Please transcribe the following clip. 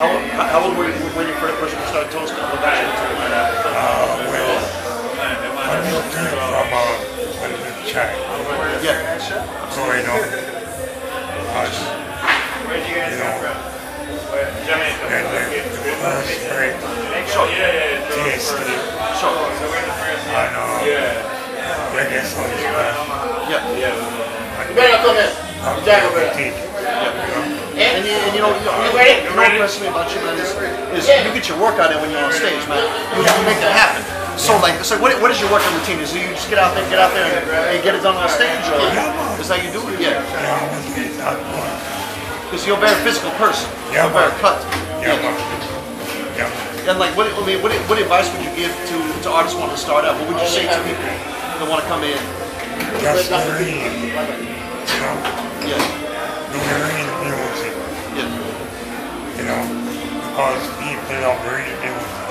How, how old were you when you first person started toasting? What got you into it? Uh, well, I moved in from uh, a little child. Yeah. growing up, us, you know, and the first grade Sure. TST Sure. on uh, reggae songs class. Yeah. Better come here. I'm Jack over there. And you, and you know, you know, what impresses me about you, man, is, is you get your workout in when you're on stage, man. You, you make that happen. So, like, so what, what is your workout routine? Is it you just get out there, get out there, and, and get it done on stage, or is that you do it? Yeah. Yeah, I was getting that one. Because you're a very physical person. Yeah, You're very cut. Yeah. Yeah. And like, what, I mean, what, what advice would you give to, to artists wanting to start out? What would you say to people that want to come in? Just learning, you know, because people don't really do